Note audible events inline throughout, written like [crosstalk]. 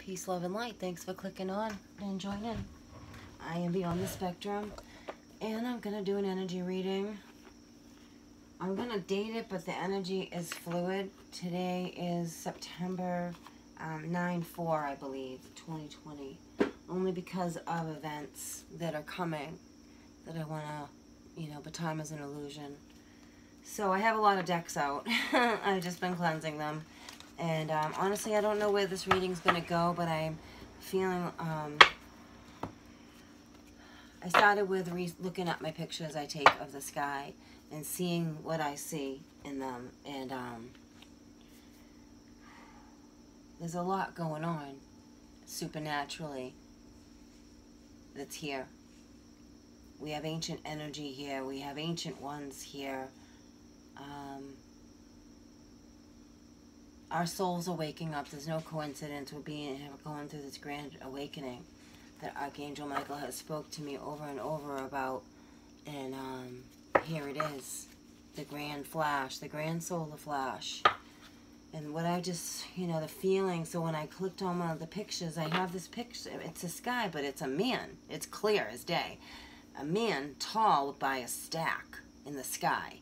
Peace, love, and light. Thanks for clicking on and joining. I am Beyond the Spectrum, and I'm going to do an energy reading. I'm going to date it, but the energy is fluid. Today is September um, 9-4, I believe, 2020. Only because of events that are coming that I want to, you know, but time is an illusion. So I have a lot of decks out. [laughs] I've just been cleansing them. And um, honestly, I don't know where this reading's going to go, but I'm feeling... Um, I started with looking at my pictures I take of the sky and seeing what I see in them. And um, there's a lot going on supernaturally that's here. We have ancient energy here. We have ancient ones here. Um, our souls are waking up. There's no coincidence. We're being going through this grand awakening that Archangel Michael has spoke to me over and over about. And um, here it is, the grand flash, the grand solar flash. And what I just, you know, the feeling. So when I clicked on one of the pictures, I have this picture. It's a sky, but it's a man. It's clear as day. A man tall by a stack in the sky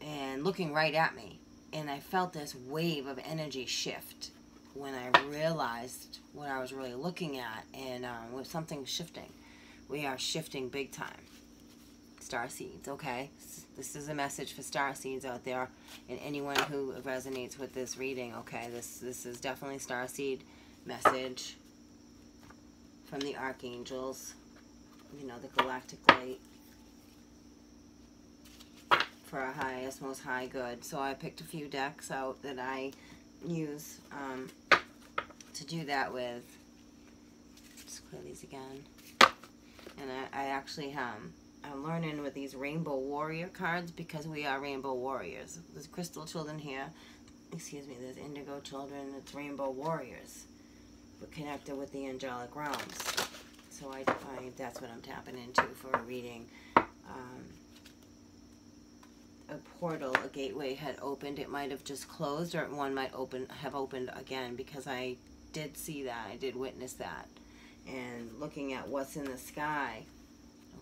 and looking right at me and I felt this wave of energy shift when I realized what I was really looking at and um, with something shifting. We are shifting big time. Star seeds, okay? This is a message for star seeds out there and anyone who resonates with this reading, okay? This, this is definitely star seed message from the archangels, you know, the galactic light for our highest, most high good. So I picked a few decks out that I use um, to do that with. Just clear these again. And I, I actually um, I'm learning with these Rainbow Warrior cards because we are Rainbow Warriors. There's Crystal Children here. Excuse me, there's Indigo Children. It's Rainbow Warriors. We're connected with the angelic realms. So I, I that's what I'm tapping into for a reading. Um, a portal, a gateway had opened. It might have just closed or one might open have opened again because I did see that. I did witness that. And looking at what's in the sky,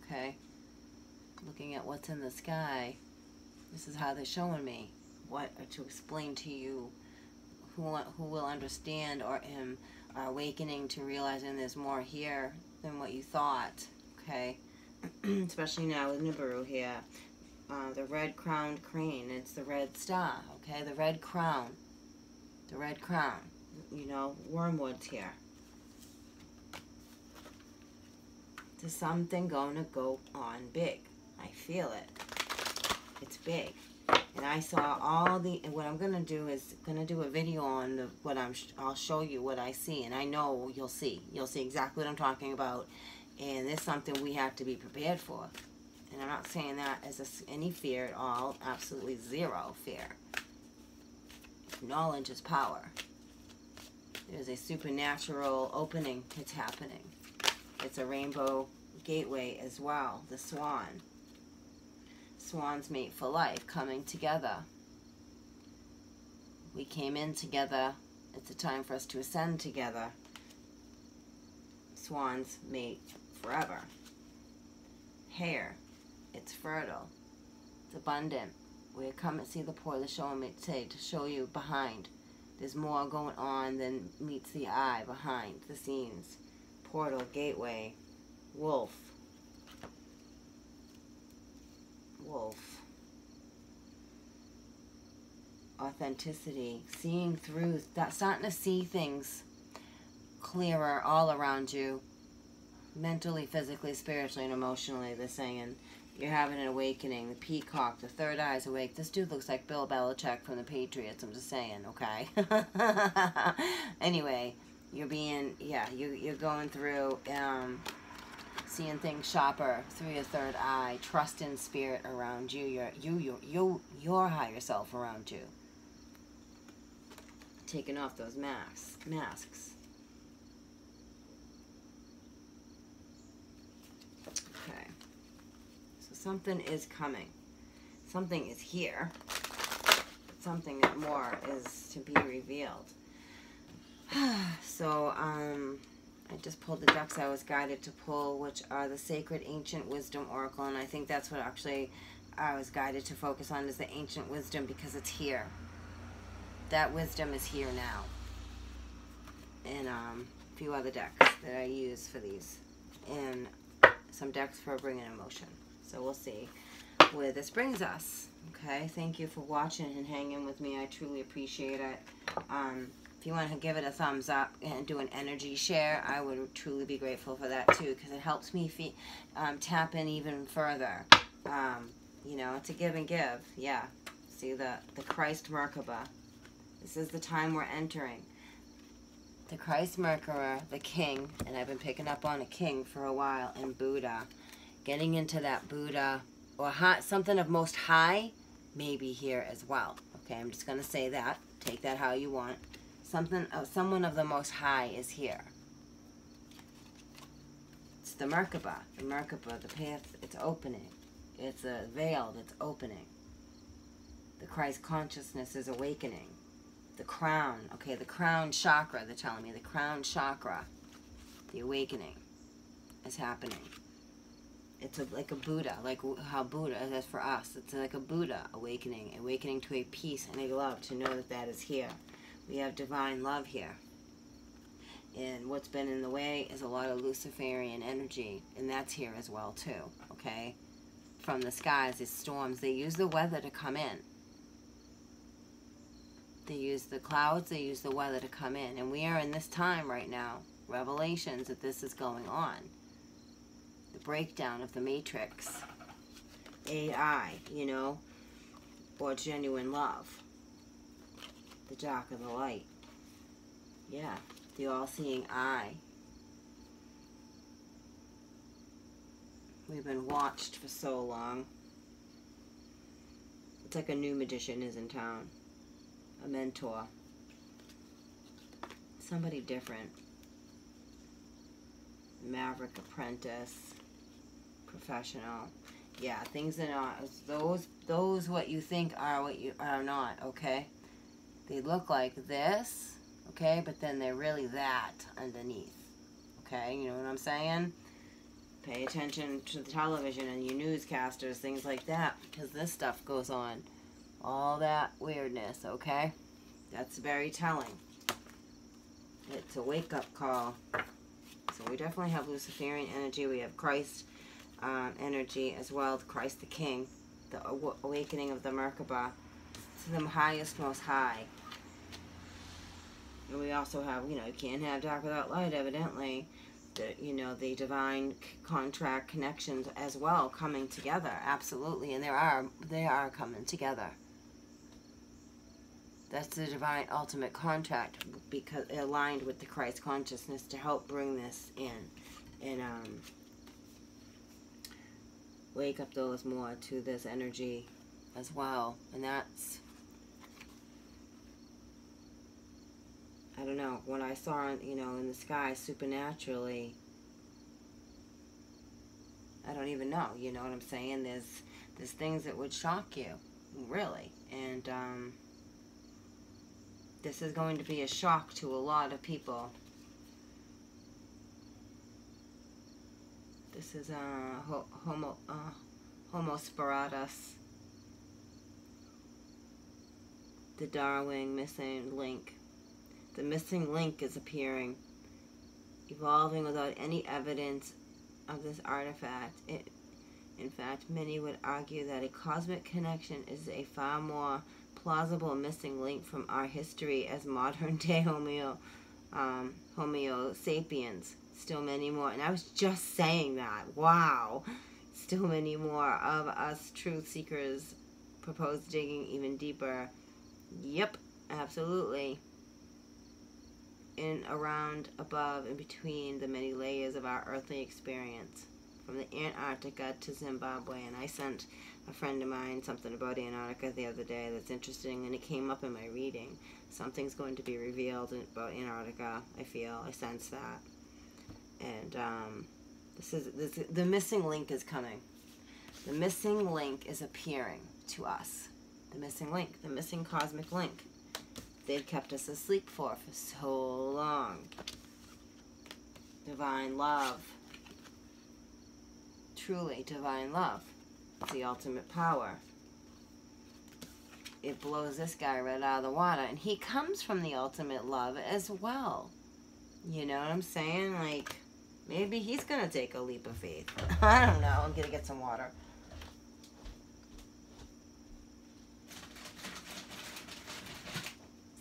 okay? Looking at what's in the sky, this is how they're showing me what uh, to explain to you who, who will understand or am awakening to realizing there's more here than what you thought, okay? [clears throat] Especially now with Nibiru here uh, the red-crowned crane. It's the red star, okay? The red crown. The red crown. You know, wormwood's here. There's something going to go on big. I feel it. It's big. And I saw all the, what I'm going to do is going to do a video on the, what I'm, I'll show you what I see. And I know you'll see. You'll see exactly what I'm talking about. And it's something we have to be prepared for. And I'm not saying that as a, any fear at all. Absolutely zero fear. Knowledge is power. There's a supernatural opening that's happening. It's a rainbow gateway as well. The swan. Swans mate for life coming together. We came in together. It's a time for us to ascend together. Swans mate forever. Hare it's fertile. It's abundant. We come and see the poor, the show me say to show you behind. There's more going on than meets the eye behind the scenes. Portal, gateway, wolf. Wolf. Authenticity, seeing through, that starting to see things clearer all around you mentally, physically, spiritually, and emotionally, they're saying. You're having an awakening. The peacock, the third eye's awake. This dude looks like Bill Belichick from the Patriots. I'm just saying, okay? [laughs] anyway, you're being, yeah, you, you're going through, um, seeing things sharper through your third eye. Trust in spirit around you. Your, you, you, you, your higher self around you. Taking off those masks. Masks. Something is coming. Something is here. Something more is to be revealed. [sighs] So, um, I just pulled the decks I was guided to pull, which are the Sacred Ancient Wisdom Oracle, and I think that's what actually I was guided to focus on is the Ancient Wisdom because it's here. That wisdom is here now. And um, a few other decks that I use for these. And some decks for bringing emotion. So we'll see where this brings us. Okay, thank you for watching and hanging with me. I truly appreciate it. Um, if you want to give it a thumbs up and do an energy share, I would truly be grateful for that too because it helps me um, tap in even further. Um, you know, to give and give. Yeah. See the, the Christ Merkaba. This is the time we're entering. The Christ Merkaba, the King, and I've been picking up on a King for a while, and Buddha. Getting into that Buddha, or high, something of most high, may be here as well. Okay, I'm just going to say that. Take that how you want. Something uh, someone of the most high is here. It's the merkaba. The merkaba the path it's opening. It's a veil that's opening. The christ consciousness is awakening. The crown okay the crown chakra they're telling me the crown chakra the awakening is happening it's a, like a buddha like how buddha is for us it's like a buddha awakening awakening to a peace and a love to know that that is here we have divine love here. And what's been in the way is a lot of Luciferian energy, and that's here as well too, okay? From the skies, it's storms. They use the weather to come in. They use the clouds, they use the weather to come in. And we are in this time right now, revelations that this is going on. Breakdown of the matrix. AI, you know, or genuine love the dark of the light. Yeah, the all-seeing eye. We've been watched for so long. It's like a new magician is in town. A mentor. Somebody different. Maverick apprentice. Professional. Yeah, things are not those those what you think are what you are not, okay? They look like this, okay, but then they're really that underneath, okay? You know what I'm saying? Pay attention to the television and your newscasters, things like that, because this stuff goes on. All that weirdness, okay? That's very telling. It's a wake-up call. So we definitely have Luciferian energy. We have Christ um, energy as well, Christ the King, the awakening of the Merkaba to the highest, most high. And we also have, you know, you can't have dark without light, evidently. The, you know, the divine contract connections as well coming together. Absolutely. And there are, they are coming together. That's the divine ultimate contract because aligned with the Christ consciousness to help bring this in and um, wake up those more to this energy as well. And that's I don't know, what I saw, you know, in the sky supernaturally, I don't even know, you know what I'm saying? There's, there's things that would shock you, really. And, um, this is going to be a shock to a lot of people. This is, uh, homo, uh. The Darwin missing link. The missing link is appearing, evolving without any evidence of this artifact. It, in fact, many would argue that a cosmic connection is a far more plausible missing link from our history as modern-day [laughs] Homo, um, Homo sapiens. Still many more. And I was just saying that. Wow. Still many more of us truth seekers propose digging even deeper. Yep, absolutely in, around, above, and between the many layers of our earthly experience, from the Antarctica to Zimbabwe. And I sent a friend of mine something about Antarctica the other day that's interesting, and it came up in my reading. Something's going to be revealed about Antarctica, I feel. I sense that. And um, this is this, the missing link is coming. The missing link is appearing to us. The missing link, the missing cosmic link. they've kept us asleep for for so long. Divine love. Truly divine love. The ultimate power. It blows this guy right out of the water. And he comes from the ultimate love as well. You know what I'm saying? Like, maybe he's going to take a leap of faith. [laughs] I don't know. I'm going to get some water.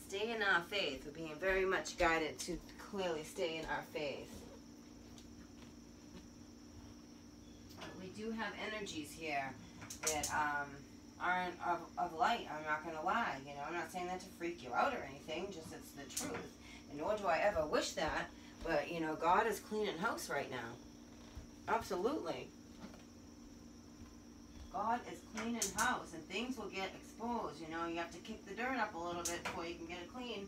Stay in our faith. We're being very much guided to clearly stay in our faith. We do have energies here that um, aren't of, of light. I'm not going to lie. You know, I'm not saying that to freak you out or anything. Just it's the truth. And nor do I ever wish that. But, you know, God is cleaning house right now. Absolutely. God is cleaning house and things will get exposed. You know, you have to kick the dirt up a little bit before you can get it clean.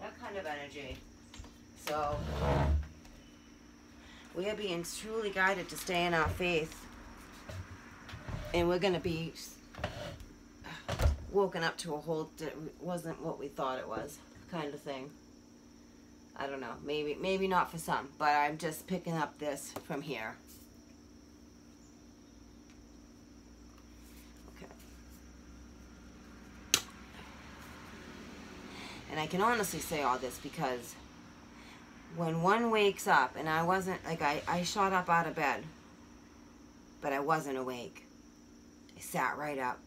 That kind of energy. So, we are being truly guided to stay in our faith. And we're going to be woken up to a whole, wasn't what we thought it was kind of thing. I don't know. Maybe maybe not for some, but I'm just picking up this from here. Okay. And I can honestly say all this because when one wakes up, and I wasn't, like, I, I shot up out of bed, but I wasn't awake. I sat right up.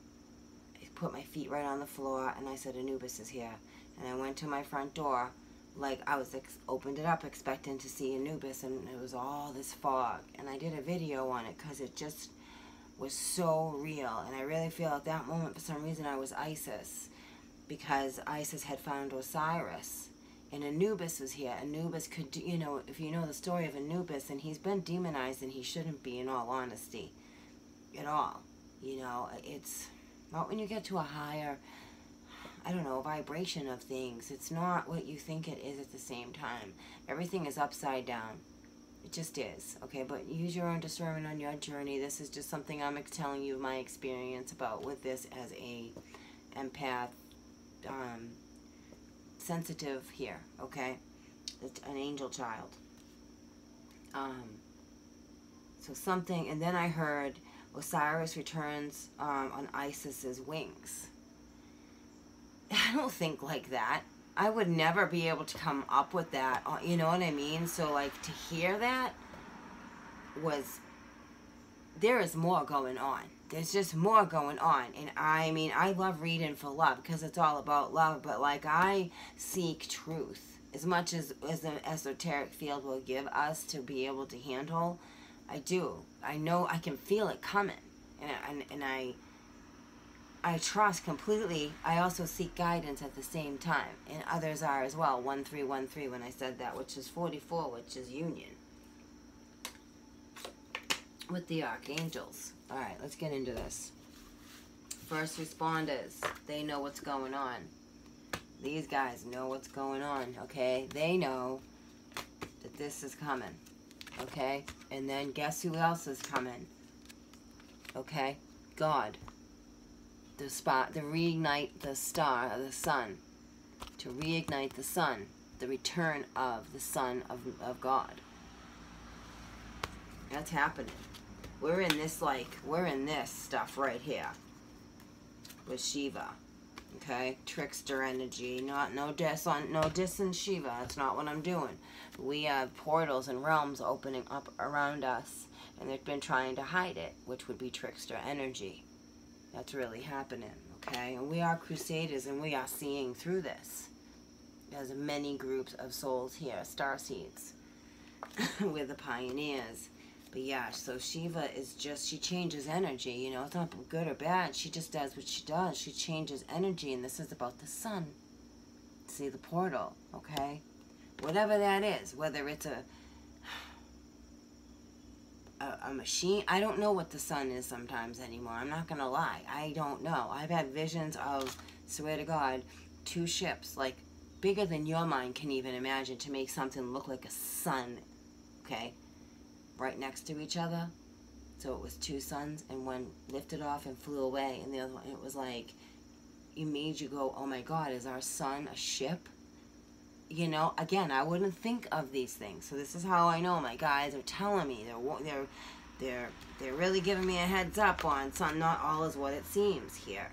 I put my feet right on the floor, and I said, Anubis is here. And I went to my front door like I was opened it up expecting to see Anubis and it was all this fog and I did a video on it because it just was so real and I really feel at that moment for some reason I was Isis because Isis had found Osiris and Anubis was here. Anubis could, you know, if you know the story of Anubis and he's been demonized and he shouldn't be in all honesty at all. You know, it's not when you get to a higher I don't know, vibration of things. It's not what you think it is at the same time. Everything is upside down. It just is, okay? But use your own discernment on your journey. This is just something I'm telling you my experience about with this as a empath, um, sensitive here, okay? It's an angel child. Um, so something, and then I heard Osiris returns um, on Isis's wings. I don't think like that. I would never be able to come up with that. Uh, you know what I mean? So, like, to hear that was. There is more going on. There's just more going on. And I mean, I love reading for love because it's all about love. But, like, I seek truth as much as, as an esoteric field will give us to be able to handle. I do. I know I can feel it coming. And, and, and I I trust completely. I also seek guidance at the same time, and others are as well. One three one three when I said that, which is forty four, which is union with the archangels. All right, let's get into this. First responders, they know what's going on. These guys know what's going on. Okay, they know that this is coming. Okay, and then guess who else is coming? Okay, God the spot, to reignite the star, the sun, to reignite the sun, the return of the Son of, of God. That's happening. We're in this, like, we're in this stuff right here with Shiva. Okay? Trickster energy. Not, no diss on, no diss in Shiva. That's not what I'm doing. We have portals and realms opening up around us, and they've been trying to hide it, which would be trickster energy that's really happening, okay? And we are crusaders and we are seeing through this. There's many groups of souls here, star seeds. [laughs] We're the pioneers. But yeah, so Shiva is just, she changes energy, you know, it's not good or bad. She just does what she does. She changes energy, and this is about the sun. See the portal, okay? Whatever that is, whether it's a a, a, machine. I don't know what the sun is sometimes anymore. I'm not going to lie. I don't know. I've had visions of, swear to God, two ships, like bigger than your mind can even imagine, to make something look like a sun, okay, right next to each other. So it was two suns, and one lifted off and flew away, and the other one, it was like, it made you go, oh my God, is our sun a ship? You know, again, I wouldn't think of these things. So this is how I know my guys are telling me they're they're they're they're really giving me a heads up on some. Not all is what it seems here.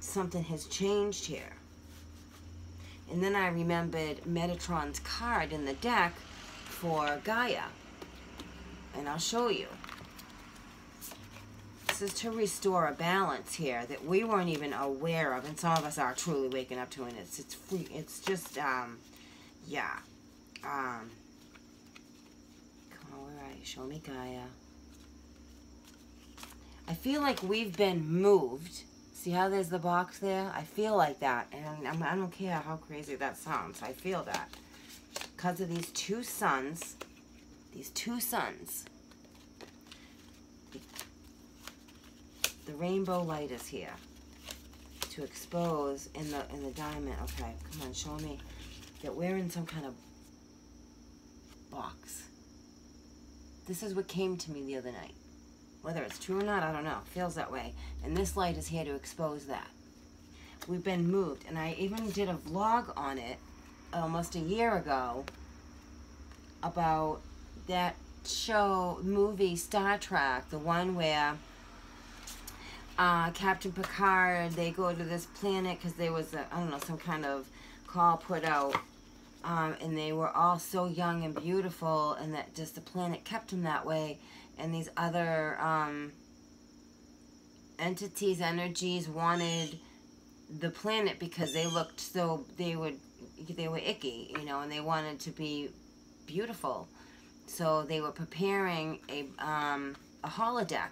Something has changed here. And then I remembered Metatron's card in the deck for Gaia. And I'll show you. This is to restore a balance here that we weren't even aware of, and some of us are truly waking up to, and it's it's free. It's just um, yeah. Um, come on? Show me Gaia. I feel like we've been moved. See how there's the box there? I feel like that, and I'm, I don't care how crazy that sounds. I feel that because of these two suns. These two suns. The rainbow light is here to expose in the in the diamond. Okay, come on, show me that we're in some kind of box. This is what came to me the other night. Whether it's true or not, I don't know. It feels that way. And this light is here to expose that. We've been moved. And I even did a vlog on it almost a year ago about that show, movie, Star Trek, the one where uh, Captain Picard, they go to this planet because there was, a, I don't know, some kind of call put out. Um, and they were all so young and beautiful, and that just the planet kept them that way. And these other um, entities, energies wanted the planet because they looked so they would they were icky, you know, and they wanted to be beautiful. So they were preparing a um, a holodeck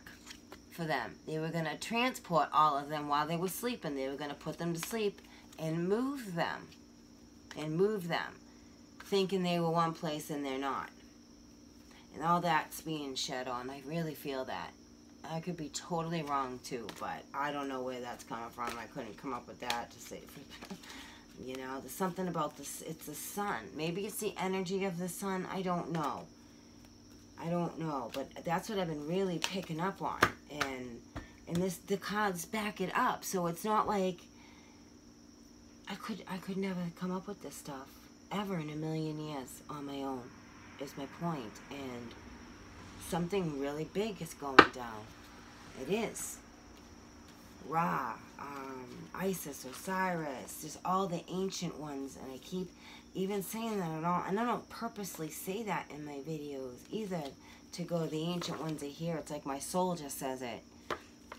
for them. They were going to transport all of them while they were sleeping. They were going to put them to sleep and move them. And move them. Thinking they were one place and they're not. And all that's being shed on. I really feel that. I could be totally wrong too, but I don't know where that's coming from. I couldn't come up with that to say. [laughs] you know, there's something about this. It's the sun. Maybe it's the energy of the sun. I don't know. I don't know, but that's what I've been really picking up on, and and this the cards back it up. So it's not like I could I could never come up with this stuff ever in a million years on my own. Is my point, and something really big is going down. It is. Ra, um, Isis, Osiris, just all the ancient ones, and I keep even saying that at all, and I don't purposely say that in my videos either to go the ancient ones are here. It's like my soul just says it.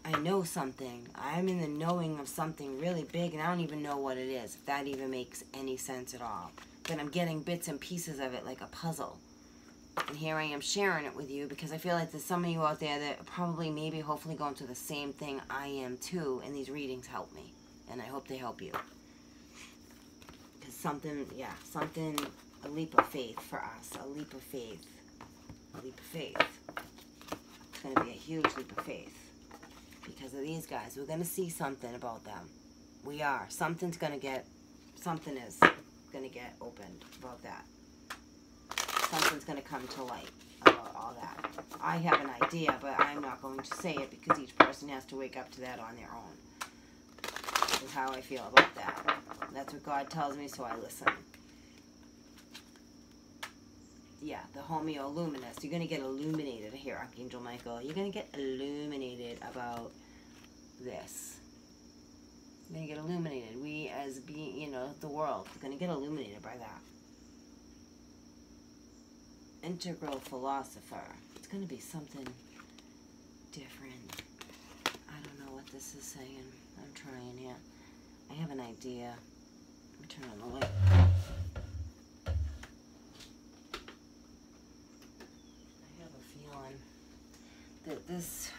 I know something. I'm in the knowing of something really big, and I don't even know what it is, if that even makes any sense at all. But I'm getting bits and pieces of it like a puzzle. And here I am sharing it with you because I feel like there's some of you out there that probably, maybe, hopefully going through the same thing I am too, and these readings help me. And I hope they help you Because something, yeah, something, a leap of faith for us, a leap of faith, a leap of faith. It's going to be a huge leap of faith because of these guys. We're going to see something about them. We are. Something's going to get, something is going to get opened about that. Something's going to come to light about all that. I have an idea, but I'm not going to say it because each person has to wake up to that on their own is how I feel about that. That's what God tells me, so I listen. Yeah, the homo luminous. You're going to get illuminated here, Archangel Michael. You're going to get illuminated about this. You're going to get illuminated. We, as being, you know, the world, are going to get illuminated by that. Integral philosopher. It's going to be something different. I don't know what this is saying. I'm trying here. I have an idea. Let me turn on the light. I have a feeling that this,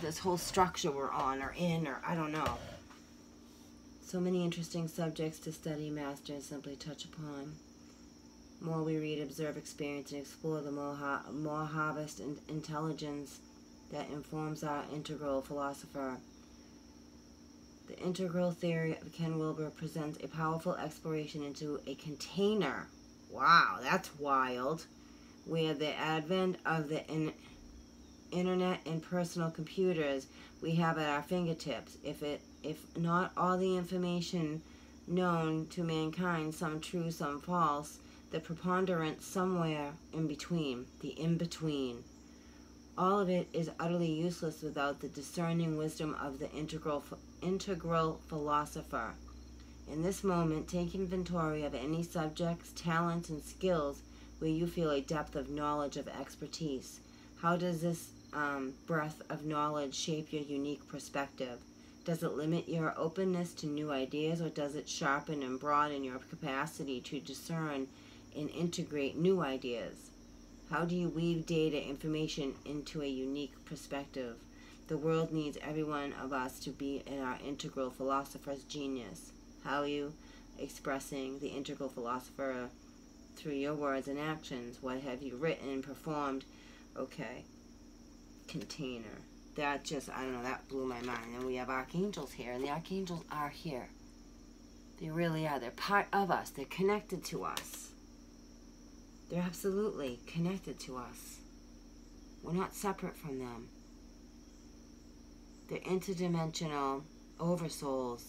this whole structure we're on or in or I don't know. So many interesting subjects to study, master, and simply touch upon. More we read, observe, experience, and explore, the more, ha more harvest and intelligence that informs our integral philosopher the integral theory of Ken Wilber presents a powerful exploration into a container. Wow, that's wild. Where the advent of the in internet and personal computers we have at our fingertips. If it if not all the information known to mankind, some true, some false, the preponderance somewhere in between, the in between. All of it is utterly useless without the discerning wisdom of the integral integral philosopher. In this moment, take inventory of any subjects, talents, and skills where you feel a depth of knowledge of expertise. How does this um, breadth of knowledge shape your unique perspective? Does it limit your openness to new ideas or does it sharpen and broaden your capacity to discern and integrate new ideas? How do you weave data information into a unique perspective? The world needs every one of us to be in our integral philosopher's genius. How are you expressing the integral philosopher through your words and actions? What have you written performed? Okay. Container that just, I don't know, that blew my mind. And we have archangels here, and the archangels are here. They really are. They're part of us, they're connected to us. They're absolutely connected to us. We're not separate from them. They're interdimensional oversouls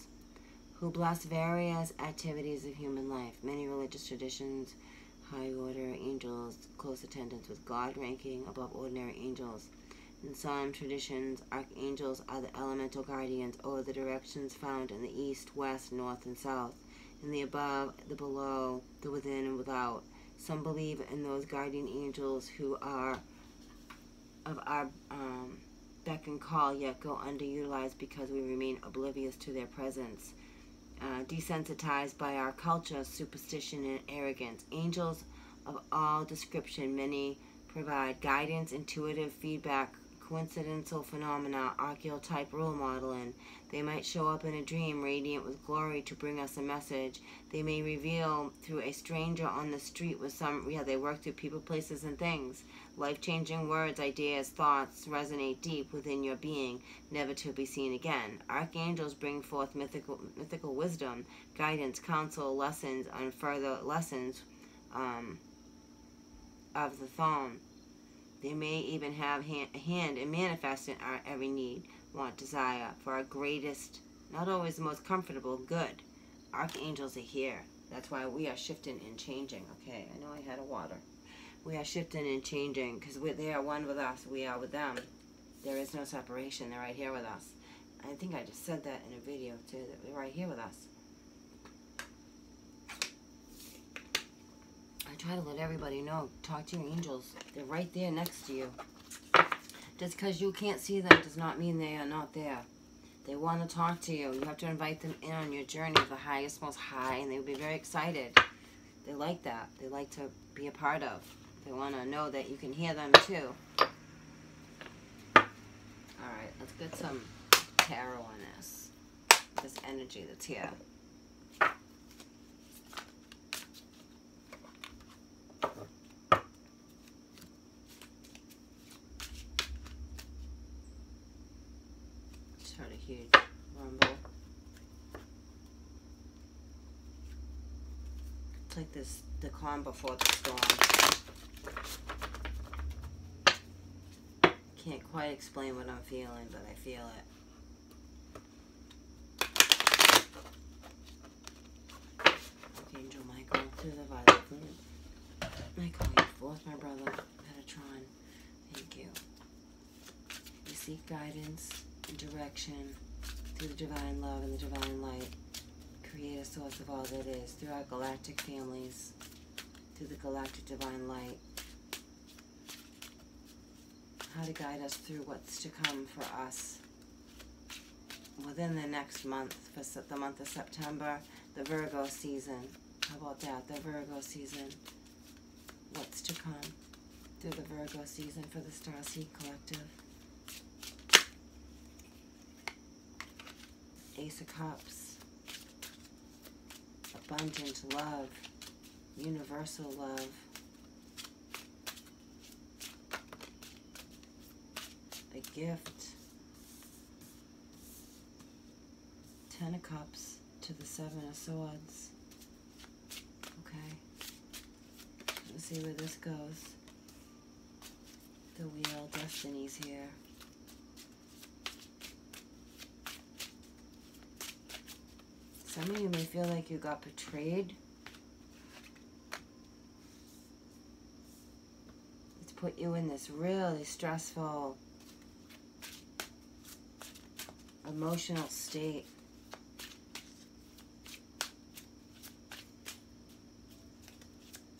who bless various activities of human life. Many religious traditions, high order angels, close attendance with God ranking above ordinary angels. In some traditions, archangels are the elemental guardians over the directions found in the east, west, north, and south, in the above, the below, the within, and without. Some believe in those guardian angels who are of our um, beck and call, yet go underutilized because we remain oblivious to their presence. Uh, desensitized by our culture, superstition, and arrogance. Angels of all description, many provide guidance, intuitive feedback, coincidental phenomena, archetype role modeling. They might show up in a dream radiant with glory to bring us a message. They may reveal through a stranger on the street with some, yeah, they work through people, places, and things. Life changing words, ideas, thoughts resonate deep within your being, never to be seen again. Archangels bring forth mythical, mythical wisdom, guidance, counsel, lessons, and further lessons um, of the thumb they may even have a hand in manifesting our every need, want, desire for our greatest, not always the most comfortable, good. Archangels are here. That's why we are shifting and changing. Okay, I know I had a water. We are shifting and changing because they are one with us. We are with them. There is no separation. They're right here with us. I think I just said that in a video too, that they're right here with us. Try to let everybody know. Talk to your angels. They're right there next to you. Just because you can't see them does not mean they are not there. They want to talk to you. You have to invite them in on your journey of the highest, most high, and they'll be very excited. They like that. They like to be a part of. They want to know that you can hear them too. Alright, let's get some tarot on this. This energy that's here. Like this the calm before the storm. Can't quite explain what I'm feeling, but I feel it. Archangel Michael, through the violet call you forth, my brother, Metatron. Thank you. You seek guidance and direction through the divine love and the divine light creator source of all that is, through our galactic families, through the galactic divine light. How to guide us through what's to come for us within the next month, for the month of September, the Virgo season. How about that? The Virgo season. What's to come through the Virgo season for the Starseed Collective. Ace of Cups abundant love, universal love. A gift. Ten of Cups to the Seven of Swords. Okay. Let's see where this goes. The wheel, destiny's here. Some of you may feel like you got betrayed. It's put you in this really stressful emotional state.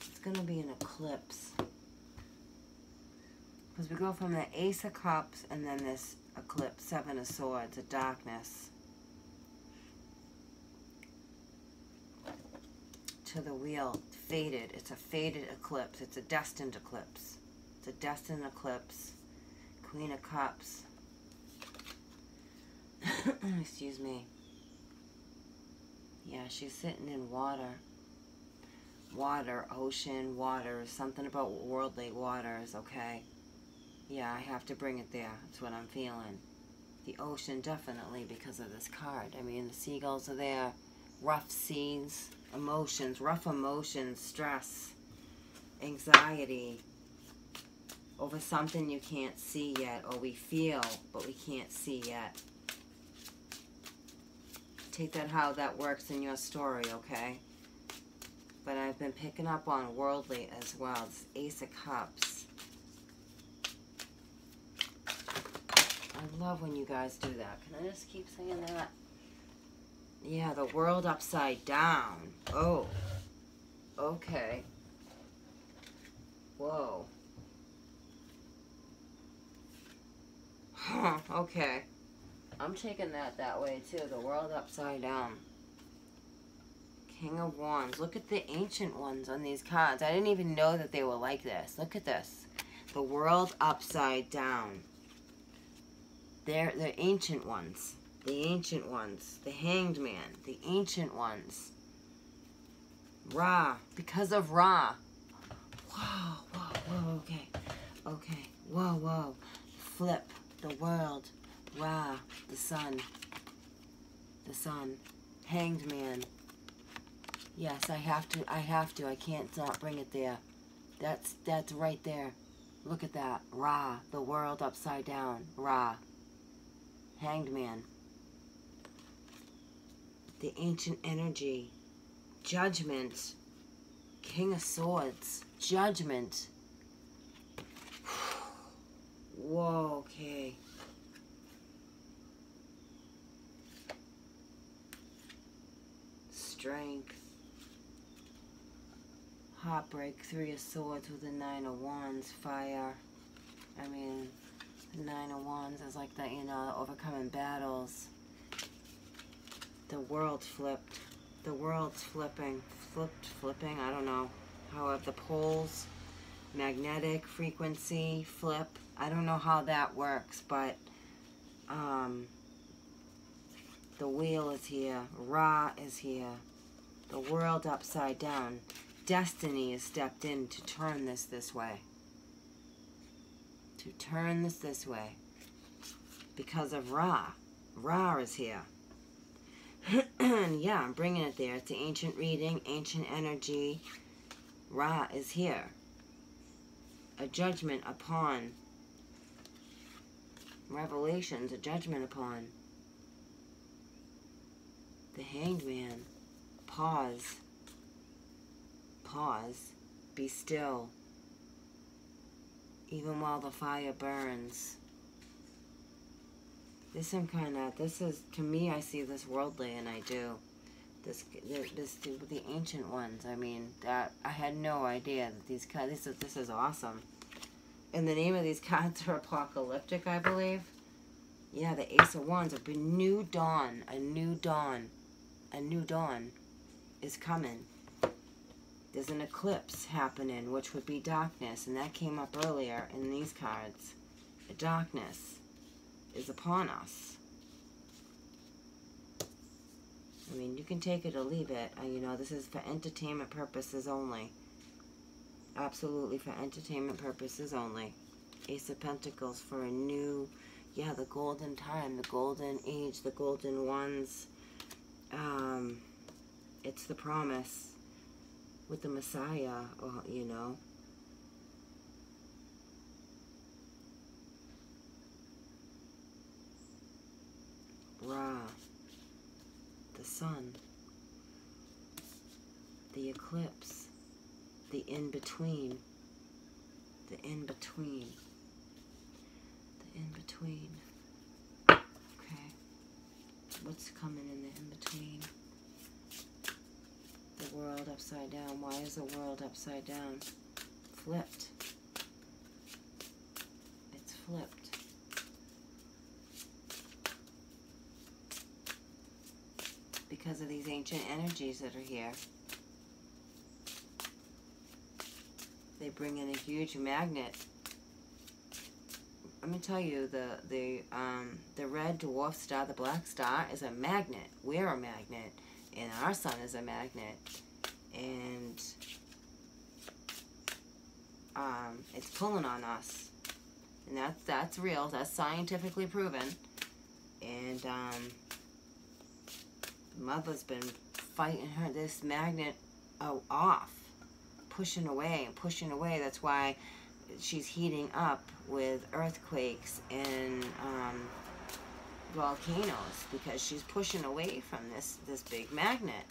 It's going to be an eclipse. Because we go from the Ace of Cups and then this eclipse, Seven of Swords, a darkness. The wheel, fated. It's a fated eclipse. It's a destined eclipse. It's a destined eclipse. Queen of Cups. [clears throat] Excuse me. Yeah, she's sitting in water. Water, ocean, water, something about worldly waters, okay? Yeah, I have to bring it there. That's what I'm feeling. The ocean, definitely, because of this card. I mean, the seagulls are there. Rough scenes, emotions, rough emotions, stress, anxiety over something you can't see yet, or we feel, but we can't see yet. Take that how that works in your story, okay? But I've been picking up on worldly as well. It's Ace of Cups. I love when you guys do that. Can I just keep saying that? Yeah, the world upside down. Oh. Okay. Whoa. Huh, okay. I'm taking that that way too. The world upside down. King of Wands. Look at the ancient ones on these cards. I didn't even know that they were like this. Look at this. The world upside down. They're the ancient ones. The ancient ones. The hanged man. The ancient ones. Ra. Because of Ra. Whoa, whoa, whoa, okay. Okay. Whoa, whoa. Flip. The world. Ra, the sun. The sun. Hanged man. Yes, I have to. I have to. I can't not bring it there. That's that's right there. Look at that. Ra, the world upside down. Ra. Hanged man. The ancient energy. Judgment. King of Swords. Judgment. [sighs] Whoa, okay. strength. Heartbreak, Three of Swords with the Nine of Wands, fire. I mean, the Nine of Wands is like the, you know, overcoming battles. The world flipped. The world's flipping. Flipped, flipping, I don't know. However, the poles, magnetic frequency, flip. I don't know how that works, but um, the wheel is here. Ra is here the world upside down. Destiny has stepped in to turn this this way. To turn this this way. Because of Ra. Ra is here. [clears throat] yeah, I'm bringing it there. It's the ancient reading, ancient energy. Ra is here. A judgment upon. Revelations, a judgment upon. The hanged man pause. Pause. Be still. Even while the fire burns. There's some kind of, this is, to me, I see this worldly, and I do. This, this, the ancient ones, I mean, that, I had no idea that these cards, this is, this is awesome. And the name of these [laughs] cards are apocalyptic, I believe. Yeah, the Ace of Wands, a new dawn, a new dawn, a new dawn is coming. There's an eclipse happening, which would be darkness, and that came up earlier in these cards. The darkness is upon us. I mean, you can take it or leave it. Uh, you know, this is for entertainment purposes only. Absolutely for entertainment purposes only. Ace of Pentacles for a new, yeah, the golden time, the golden age, the golden ones. Um, it's the promise with the Messiah, you know. sun, the eclipse, the in-between, the in-between, the in-between. Okay. What's coming in the in-between? The world upside down. Why is the world upside down? Flipped. It's flipped. Because of these ancient energies that are here. They bring in a huge magnet. Let me tell you, the the um, the red dwarf star, the black star, is a magnet. We're a magnet, and our sun is a magnet, and um, it's pulling on us, and that's that's real. That's scientifically proven, and um, mother's been fighting her this magnet oh, off pushing away and pushing away. That's why she's heating up with earthquakes and um, volcanoes because she's pushing away from this this big magnet.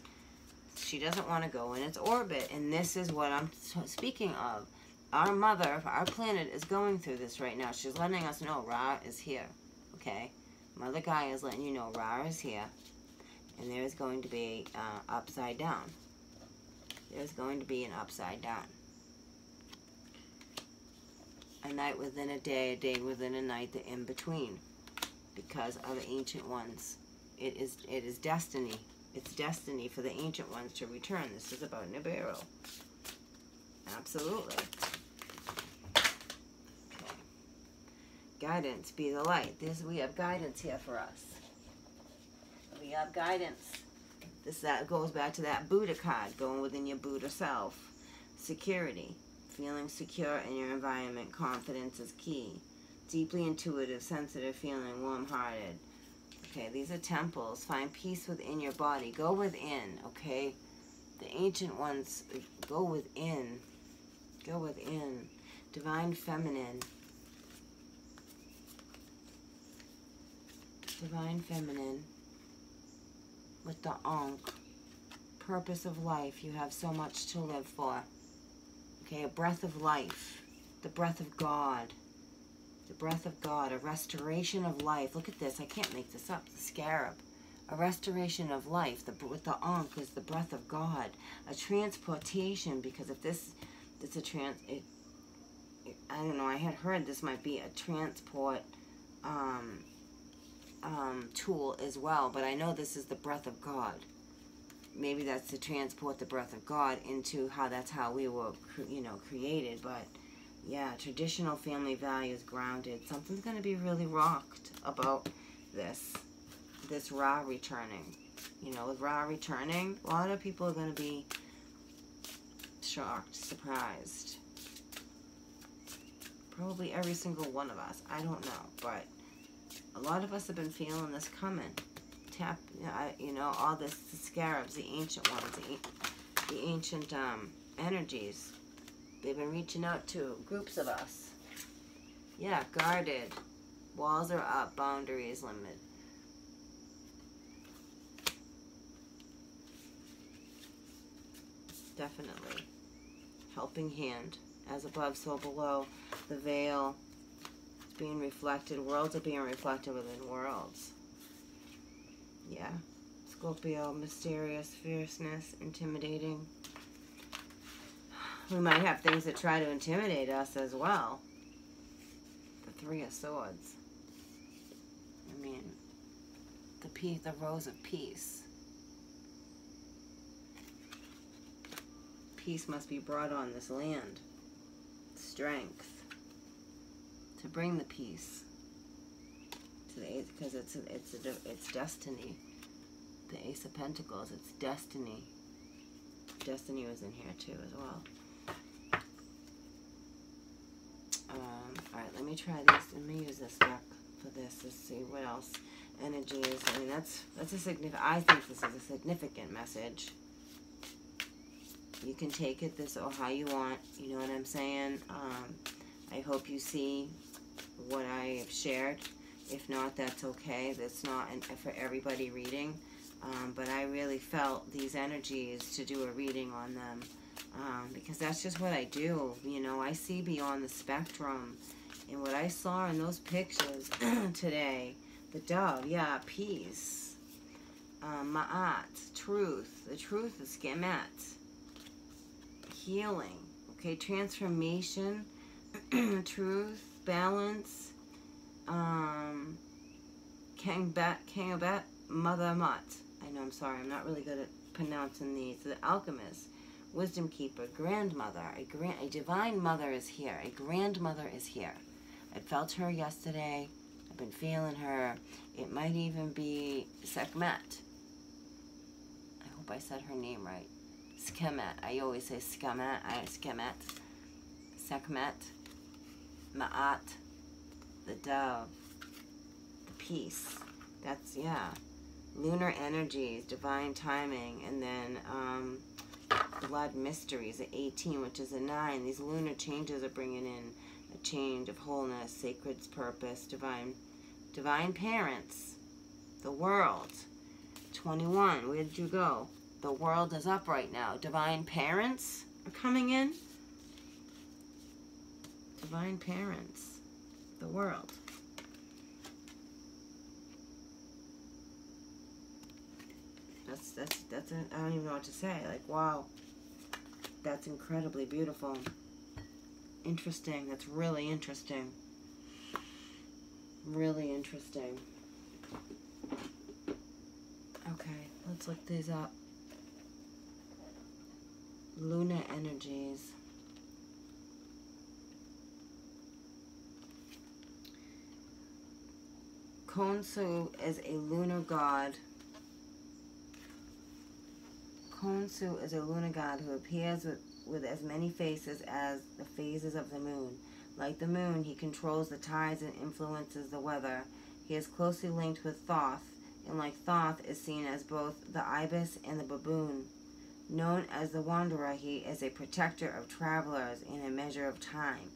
She doesn't want to go in its orbit, and this is what I'm speaking of. Our mother, our planet, is going through this right now. She's letting us know Ra is here. Okay, Mother Gaia is letting you know Ra is here, and there is going to be uh, upside down there's going to be an upside down. A night within a day, a day within a night, the in-between. Because of the ancient ones. It is it is destiny. It's destiny for the ancient ones to return. This is about Nibiru. Absolutely. Okay. Guidance, be the light. This we have guidance here for us. Have uh, guidance. This that goes back to that Buddha card, going within your Buddha self. Security, feeling secure in your environment. Confidence is key. Deeply intuitive, sensitive feeling, warm-hearted. Okay, these are temples. Find peace within your body. Go within, okay? The ancient ones, uh, go within. Go within. Divine feminine. Divine feminine with the Ankh. Purpose of life. You have so much to live for. Okay, a breath of life. The breath of God. The breath of God. A restoration of life. Look at this. I can't make this up. The scarab. A restoration of life. The, with the Ankh is the breath of God. A transportation. Because if this, it's a trans... It, I don't know. I had heard this might be a transport... Um, um, tool as well, but I know this is the breath of God. Maybe that's to transport the breath of God into how that's how we were, you know, created. But yeah, traditional family values grounded. Something's going to be really rocked about this, this Ra returning. You know, with Ra returning, a lot of people are going to be shocked, surprised. Probably every single one of us. I don't know, but a lot of us have been feeling this coming. Tap, you know, all this, the scarabs, the ancient ones, the, the ancient um, energies. They've been reaching out to groups of us. Yeah, guarded. Walls are up, boundaries limited. Definitely. Helping hand. As above, so below. The veil being reflected. Worlds are being reflected within worlds. Yeah. Scorpio, mysterious, fierceness, intimidating. We might have things that try to intimidate us as well. The Three of Swords. I mean, the peace, the Rose of Peace. Peace must be brought on this land. Strength to bring the peace to the ace because it's a, it's a, it's destiny. The Ace of Pentacles, it's destiny. Destiny was in here too as well. Um, all right, let me try this. Let me use this deck for this to see what else energy is. I mean, that's that's a significant. I think this is a significant message. You can take it this or how you want. You know what I'm saying? Um, I hope you see what I have shared. If not, that's okay. That's not an, for everybody reading. Um, but I really felt these energies to do a reading on them Um, because that's just what I do. You know, I see beyond the spectrum. And what I saw in those pictures [clears throat] today, the dove, yeah, peace. Um, ma'at, truth. The truth is gemet, Healing. Okay, transformation, [clears throat] truth, balance. Um, Kangbet, Kangabet, Mother Mut. I know, I'm sorry, I'm not really good at pronouncing these. The alchemist, wisdom keeper, grandmother, a grand, a divine mother is here. A grandmother is here. I felt her yesterday. I've been feeling her. It might even be Sekhmet. I hope I said her name right. Skemet. I always say Skemet. I Skemet. Sekhmet. Ma'at. The dove. The peace. That's, yeah. Lunar energies, divine timing, and then um, blood mysteries at 18, which is a 9. These lunar changes are bringing in a change of wholeness, sacred purpose, divine, divine parents, the world. 21, where did you go? The world is up right now. Divine parents are coming in. Divine parents, the world. That's, that's, that's, an, I don't even know what to say. Like, wow. That's incredibly beautiful. Interesting. That's really interesting. Really interesting. Okay, let's look these up. Luna energies. Khonsu is a lunar god. Khonsu is a lunar god who appears with, with as many faces as the phases of the moon. Like the moon, he controls the tides and influences the weather. He is closely linked with Thoth, and like Thoth is seen as both the ibis and the baboon. Known as the Wanderer, he is a protector of travelers in a measure of time.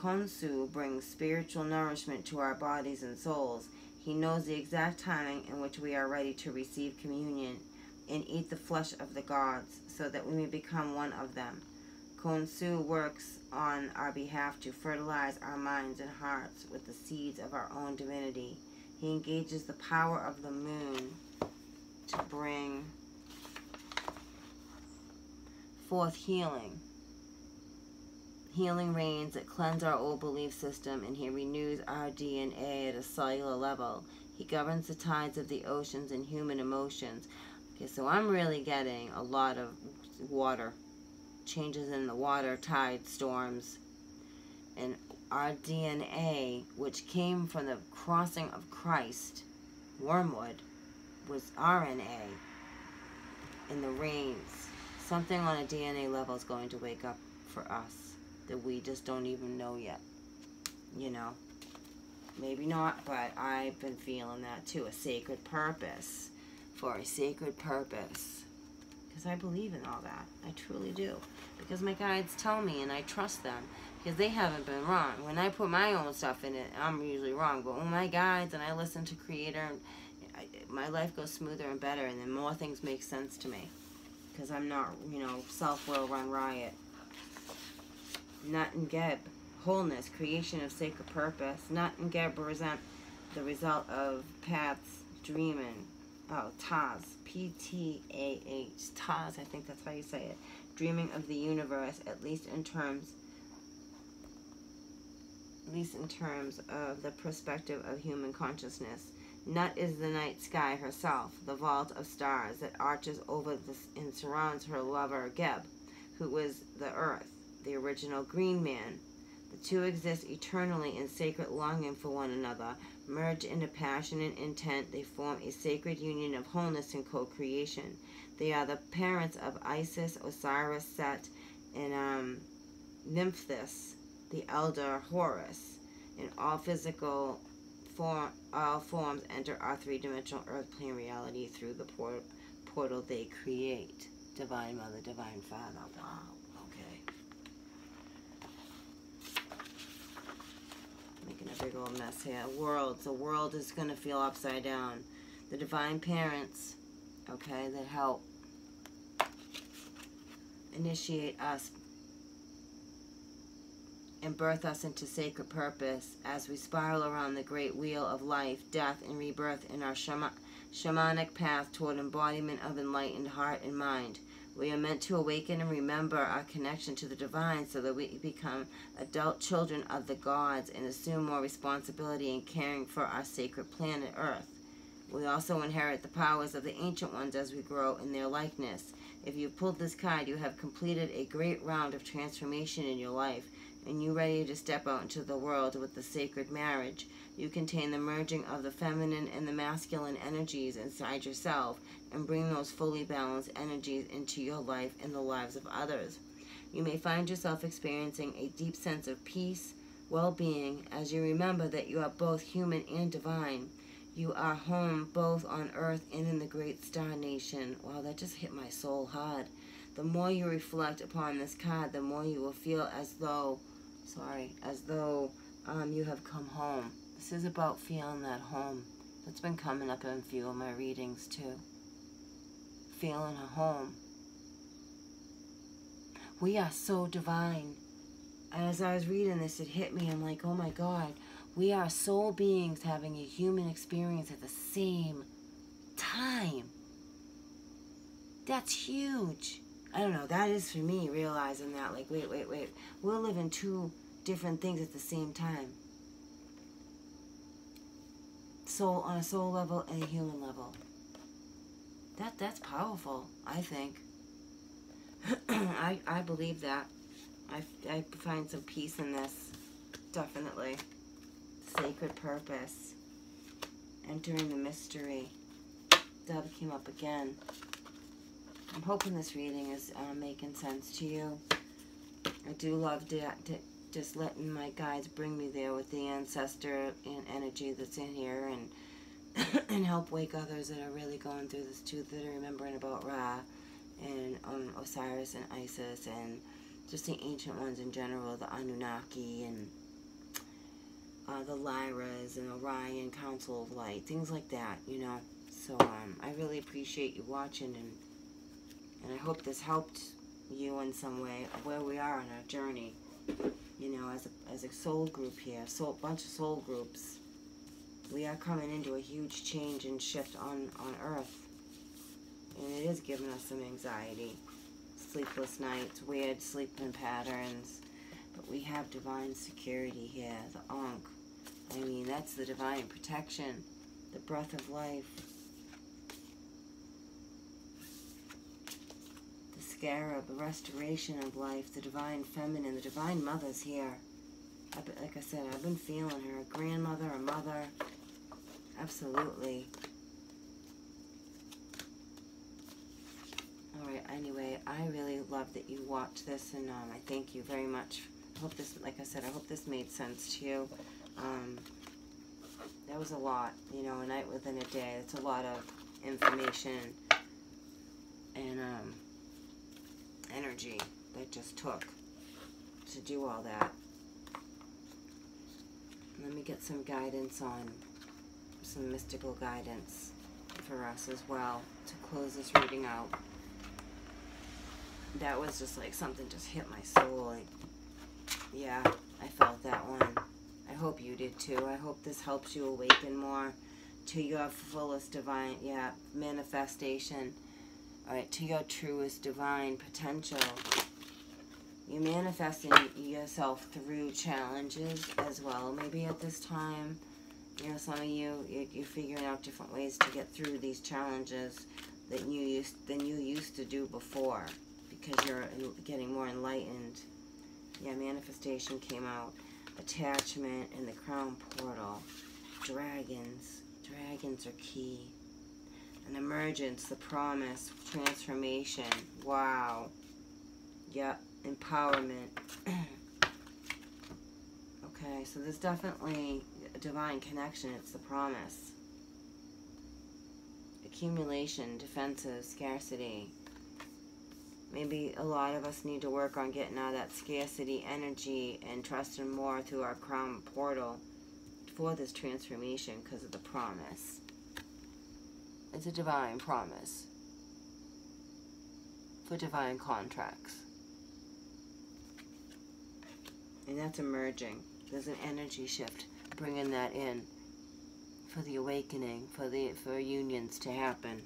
Khonsu brings spiritual nourishment to our bodies and souls. He knows the exact timing in which we are ready to receive communion and eat the flesh of the gods, so that we may become one of them. Khonsu works on our behalf to fertilize our minds and hearts with the seeds of our own divinity. He engages the power of the moon to bring forth healing. Healing rains that cleanse our old belief system, and He renews our DNA at a cellular level. He governs the tides of the oceans and human emotions. Okay, so I'm really getting a lot of water, changes in the water, tide, storms, and our DNA, which came from the crossing of Christ, wormwood, was RNA in the rains. Something on a DNA level is going to wake up for us that we just don't even know yet. You know? Maybe not, but I've been feeling that too. A sacred purpose for a sacred purpose. Because I believe in all that. I truly do. Because my guides tell me and I trust them. Because they haven't been wrong. When I put my own stuff in it, I'm usually wrong. But when my guides and I listen to Creator, my life goes smoother and better. And then more things make sense to me. Because I'm not, you know, self-will run riot. Nut and Geb. Wholeness, creation of sacred purpose. Nut and Geb represent the result of paths, dreaming, oh, Taz, P-T-A-H, Taz, I think that's how you say it, dreaming of the universe, at least in terms, at least in terms of the perspective of human consciousness. Nut is the night sky herself, the vault of stars that arches over the, and surrounds her lover, Geb, who is the earth, the original green man. The two exist eternally in sacred longing for one another, merge into passionate intent, they form a sacred union of wholeness and co-creation. They are the parents of Isis, Osiris, Set, and um, Nymphis, the elder Horus. In all physical form, all forms enter our three-dimensional earth plane reality through the port portal they create. Divine Mother, Divine Father. Wow. making a big old mess here. Worlds. The world is going to feel upside down. The divine parents, okay, that help. initiate us and birth us into sacred purpose as we spiral around the great wheel of life, death, and rebirth in our shama- shamanic path toward embodiment of enlightened heart and mind. We are meant to awaken and remember our connection to the divine so that we become adult children of the gods and assume more responsibility in caring for our sacred planet Earth. We also inherit the powers of the ancient ones as we grow in their likeness. If you pulled this card, you have completed a great round of transformation in your life, and you're ready to step out into the world with the sacred marriage. You contain the merging of the feminine and the masculine energies inside yourself and bring those fully balanced energies into your life and the lives of others. You may find yourself experiencing a deep sense of peace, well being, as you remember that you are both human and divine. You are home both on earth and in the great star nation. Wow, that just hit my soul hard. The more you reflect upon this card, the more you will feel as though, sorry, as though um, you have come home. This is about feeling that home. That's been coming up in a few of my readings too. Feeling a home. We are so divine. As I was reading this, it hit me. I'm like, oh my God, we are soul beings having a human experience at the same time. That's huge. I don't know. That is for me realizing that. Like, wait, wait, wait. We're living two different things at the same time. Soul on a soul level and a human level. That that's powerful. I think. [clears throat] I I believe that. I I find some peace in this. Definitely sacred purpose, entering the mystery. Dove came up again. I'm hoping this reading is uh, making sense to you. I do love to, just letting my guides bring me there with the ancestor and energy that's in here and [clears throat] and help wake others that are really going through this too, that are remembering about Ra and um, Osiris and Isis and just the ancient ones in general, the Anunnaki and uh, the Lyras and Orion, Council of Light, things like that, you know. So um, I really appreciate you watching, and and I hope this helped you in some way of where we are on our journey. You know, as a as a soul group here, so a bunch of soul groups, we are coming into a huge change and shift on on Earth, and it is giving us some anxiety, sleepless nights, weird sleeping patterns. But we have divine security here, the Ankh, I mean, that's the divine protection, the breath of life. Scarab, the restoration of life, the divine feminine, the divine mother's here. like I said, I've been feeling her. A grandmother, a mother. Absolutely. Alright, anyway, I really love that you watched this, and um, I thank you very much. I hope this, like I said, I hope this made sense to you. Um, that was a lot, you know, a night within a day. It's a lot of information and um, energy that just took to do all that. Let me get some guidance on some mystical guidance for us as well to close this reading out. That was just like something just hit my soul. Like, yeah, I felt that one. I hope you did too. I hope this helps you awaken more to your fullest divine, yeah, manifestation. All right, to your truest divine potential. You manifesting yourself through challenges as well. Maybe at this time, you know, some of you, you're figuring out different ways to get through these challenges that you used than you used to do before because you're getting more enlightened. Yeah, manifestation came out attachment and the crown portal. Dragons. Dragons are key. An emergence, the promise, transformation. Wow. Yep, empowerment. [clears throat] okay, so there's definitely a divine connection. It's the promise. Accumulation, defensive, scarcity maybe a lot of us need to work on getting out of that scarcity energy and trusting more through our crown portal for this transformation because of the promise. It's a divine promise for divine contracts. And that's emerging. There's an energy shift, bringing that in for the awakening, for the for unions to happen.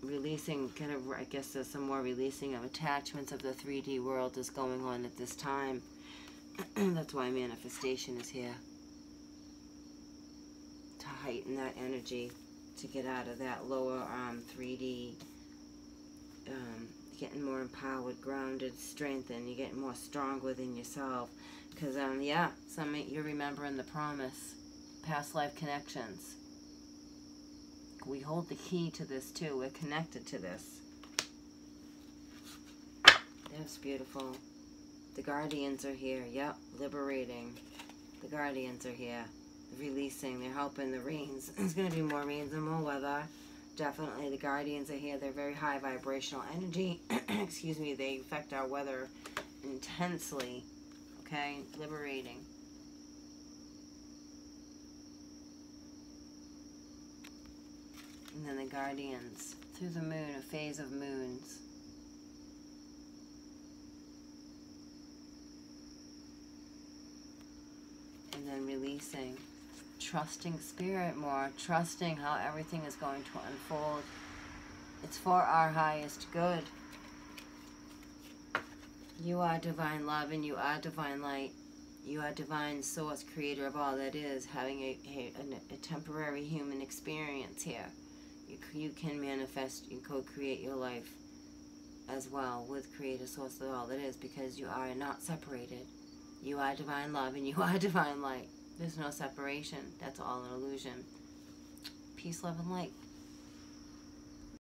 Releasing, kind of, I guess there's some more releasing of attachments of the 3D world is going on at this time. [clears throat] that's why manifestation is here. To heighten that energy to get out of that lower um, 3D, um, getting more empowered, grounded, strengthened. You're getting more strong within yourself. Because, um, yeah, some you're remembering the promise, past life connections. We hold the key to this too. We're connected to this. That's beautiful. The guardians are here. Yep, liberating. The guardians are here. Releasing. They're helping the rains. There's going to be more rains and more weather. Definitely the guardians are here. They're very high vibrational energy. [clears throat] Excuse me. They affect our weather intensely. Okay? Liberating. And then the guardians. Through the moon, a phase of moons. and then releasing. Trusting spirit more, trusting how everything is going to unfold. It's for our highest good. You are divine love and you are divine light. You are divine source, creator of all that is, having a, a, a temporary human experience here. You, you can manifest, you co-create your life as well with creator source of all that is because you are not separated. You are divine love and you are [laughs] divine light. There's no separation. That's all an illusion. Peace, love, and light.